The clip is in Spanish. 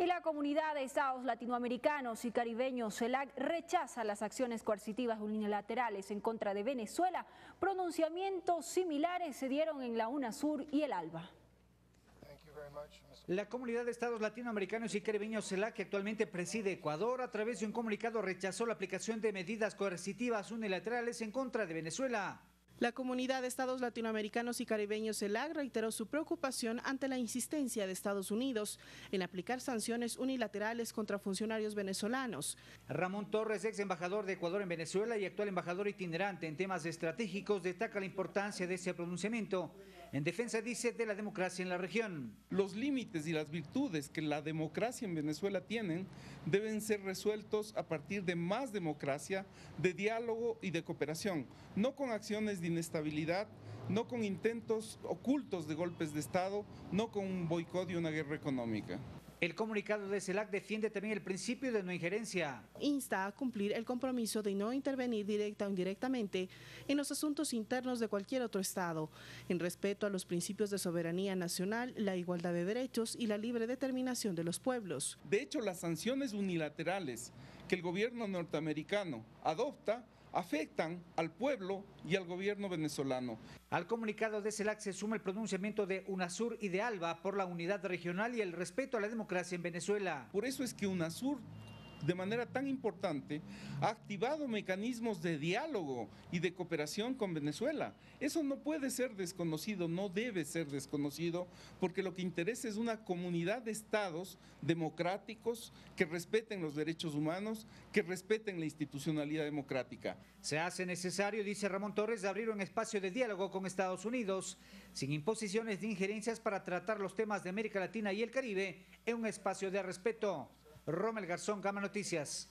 Y la comunidad de estados latinoamericanos y caribeños, CELAC, rechaza las acciones coercitivas unilaterales en contra de Venezuela. Pronunciamientos similares se dieron en la UNASUR y el ALBA. La comunidad de estados latinoamericanos y caribeños CELAC, que actualmente preside Ecuador, a través de un comunicado rechazó la aplicación de medidas coercitivas unilaterales en contra de Venezuela. La comunidad de estados latinoamericanos y caribeños CELAC reiteró su preocupación ante la insistencia de Estados Unidos en aplicar sanciones unilaterales contra funcionarios venezolanos. Ramón Torres, ex embajador de Ecuador en Venezuela y actual embajador itinerante en temas estratégicos, destaca la importancia de ese pronunciamiento en defensa, dice, de la democracia en la región. Los límites y las virtudes que la democracia en Venezuela tienen deben ser resueltos a partir de más democracia, de diálogo y de cooperación, no con acciones de inestabilidad, no con intentos ocultos de golpes de Estado, no con un boicot y una guerra económica. El comunicado de CELAC defiende también el principio de no injerencia. Insta a cumplir el compromiso de no intervenir directa o indirectamente en los asuntos internos de cualquier otro Estado, en respeto a los principios de soberanía nacional, la igualdad de derechos y la libre determinación de los pueblos. De hecho, las sanciones unilaterales que el gobierno norteamericano adopta afectan al pueblo y al gobierno venezolano. Al comunicado de CELAC se suma el pronunciamiento de UNASUR y de ALBA por la unidad regional y el respeto a la democracia en Venezuela. Por eso es que UNASUR de manera tan importante, ha activado mecanismos de diálogo y de cooperación con Venezuela. Eso no puede ser desconocido, no debe ser desconocido, porque lo que interesa es una comunidad de estados democráticos que respeten los derechos humanos, que respeten la institucionalidad democrática. Se hace necesario, dice Ramón Torres, abrir un espacio de diálogo con Estados Unidos, sin imposiciones de injerencias para tratar los temas de América Latina y el Caribe en un espacio de respeto. Rommel Garzón, Gama Noticias.